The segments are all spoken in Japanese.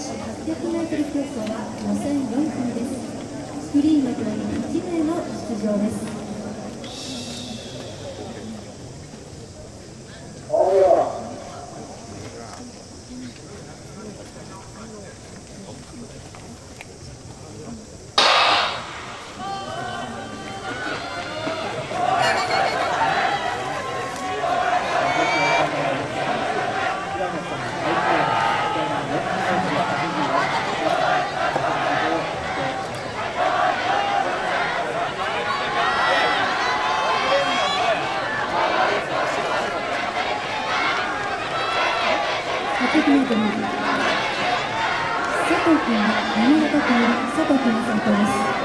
800m 競争は予選4組です。スクリーンの上に1名の出場です。県より佐藤君が先頭です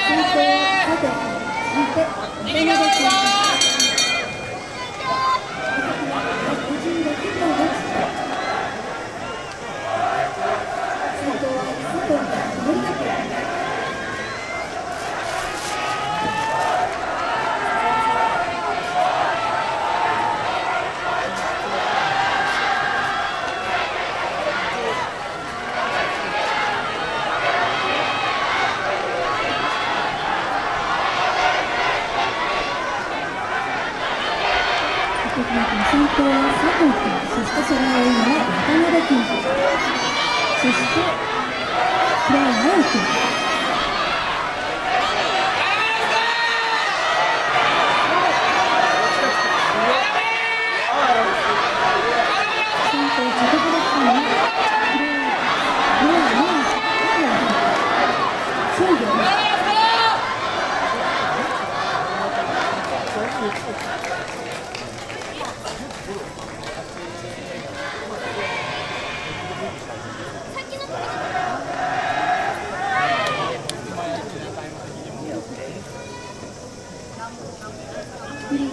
先頭佐藤続いて。山形県56秒です先頭は佐藤が森田君先頭は佐藤君そしてそれを追うのは渡辺君。そして平井彩君先頭ジョコブロックの平井平井彩君西郷フリ